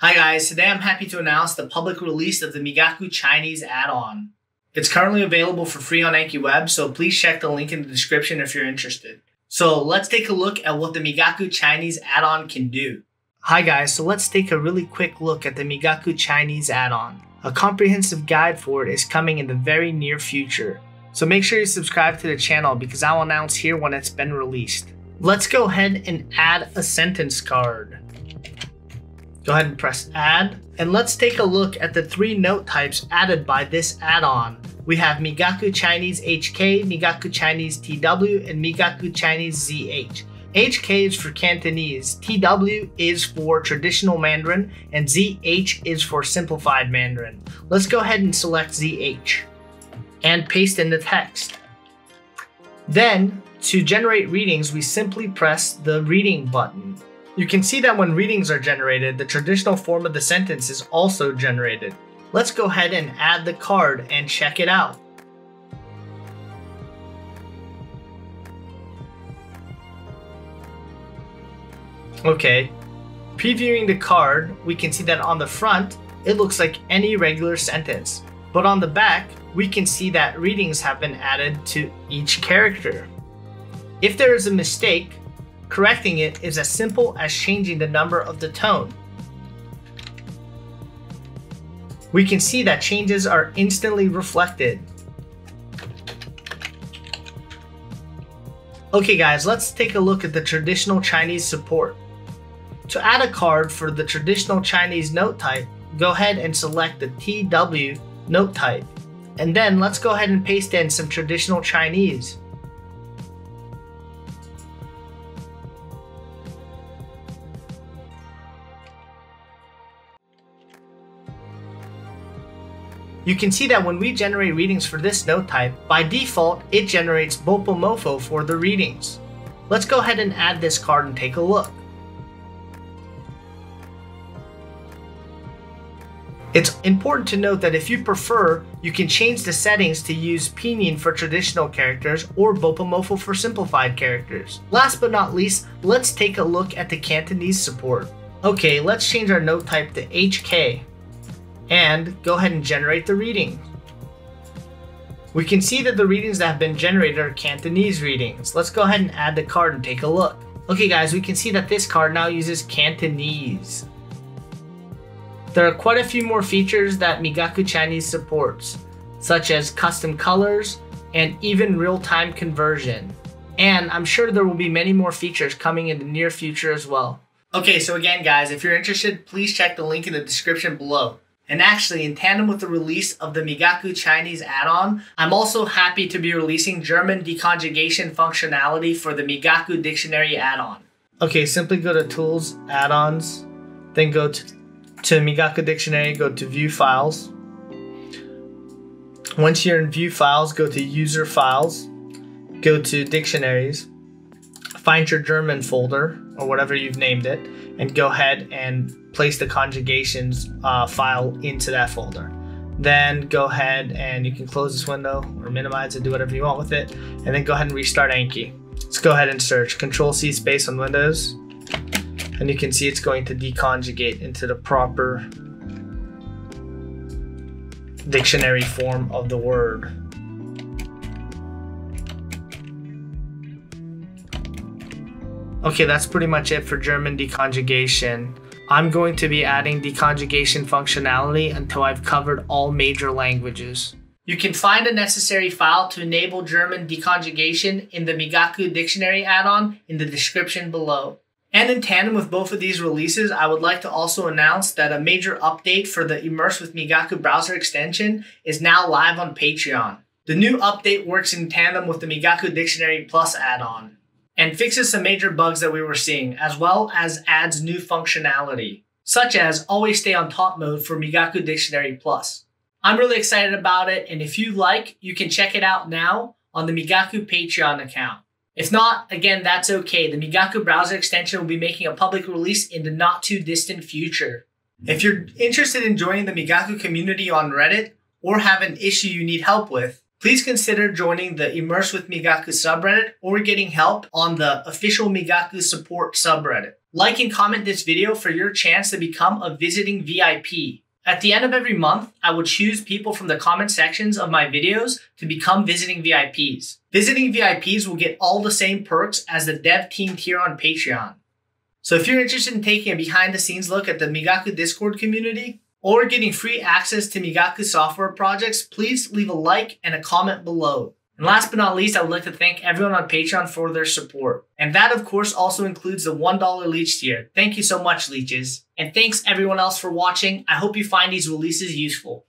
Hi guys, today I'm happy to announce the public release of the Migaku Chinese add-on. It's currently available for free on Anki Web, so please check the link in the description if you're interested. So let's take a look at what the Migaku Chinese add-on can do. Hi guys, so let's take a really quick look at the Migaku Chinese add-on. A comprehensive guide for it is coming in the very near future. So make sure you subscribe to the channel because I'll announce here when it's been released. Let's go ahead and add a sentence card. Go ahead and press add. And let's take a look at the three note types added by this add-on. We have Migaku Chinese HK, Migaku Chinese TW, and Migaku Chinese ZH. HK is for Cantonese, TW is for traditional Mandarin, and ZH is for simplified Mandarin. Let's go ahead and select ZH and paste in the text. Then, to generate readings, we simply press the reading button. You can see that when readings are generated, the traditional form of the sentence is also generated. Let's go ahead and add the card and check it out. Okay, previewing the card, we can see that on the front, it looks like any regular sentence. But on the back, we can see that readings have been added to each character. If there is a mistake, correcting it is as simple as changing the number of the tone. We can see that changes are instantly reflected. Okay guys, let's take a look at the traditional Chinese support. To add a card for the traditional Chinese note type, go ahead and select the TW note type. And then let's go ahead and paste in some traditional Chinese. You can see that when we generate readings for this note type, by default, it generates Bopomofo for the readings. Let's go ahead and add this card and take a look. It's important to note that if you prefer, you can change the settings to use Pinyin for traditional characters or Bopomofo for simplified characters. Last but not least, let's take a look at the Cantonese support. Okay, let's change our note type to HK and go ahead and generate the reading. We can see that the readings that have been generated are Cantonese readings. Let's go ahead and add the card and take a look. Okay guys, we can see that this card now uses Cantonese. There are quite a few more features that Migaku Chinese supports, such as custom colors and even real-time conversion. And I'm sure there will be many more features coming in the near future as well. Okay, so again guys, if you're interested, please check the link in the description below. And actually, in tandem with the release of the Migaku Chinese add-on, I'm also happy to be releasing German deconjugation functionality for the Migaku Dictionary add-on. Okay, simply go to Tools, Add-ons, then go to to Migaku Dictionary, go to View Files. Once you're in View Files, go to User Files, go to Dictionaries, find your German folder or whatever you've named it, and go ahead and place the conjugations uh, file into that folder. Then go ahead and you can close this window or minimize it, do whatever you want with it, and then go ahead and restart Anki. Let's go ahead and search Control C space on Windows and you can see it's going to deconjugate into the proper dictionary form of the word. Okay, that's pretty much it for German deconjugation. I'm going to be adding deconjugation functionality until I've covered all major languages. You can find a necessary file to enable German deconjugation in the Migaku Dictionary add-on in the description below. And in tandem with both of these releases, I would like to also announce that a major update for the Immerse with Migaku browser extension is now live on Patreon. The new update works in tandem with the Migaku Dictionary Plus add-on and fixes some major bugs that we were seeing, as well as adds new functionality, such as always stay on top mode for Migaku Dictionary Plus. I'm really excited about it, and if you like, you can check it out now on the Migaku Patreon account. If not, again, that's okay. The Migaku browser extension will be making a public release in the not too distant future. If you're interested in joining the Migaku community on Reddit or have an issue you need help with, please consider joining the Immerse with Migaku subreddit or getting help on the official Migaku support subreddit. Like and comment this video for your chance to become a visiting VIP. At the end of every month, I will choose people from the comment sections of my videos to become visiting VIPs. Visiting VIPs will get all the same perks as the dev team tier on Patreon. So if you're interested in taking a behind the scenes look at the Migaku Discord community or getting free access to Migaku software projects, please leave a like and a comment below. And last but not least, I would like to thank everyone on Patreon for their support. And that, of course, also includes the $1 leech tier. Thank you so much, leeches. And thanks everyone else for watching. I hope you find these releases useful.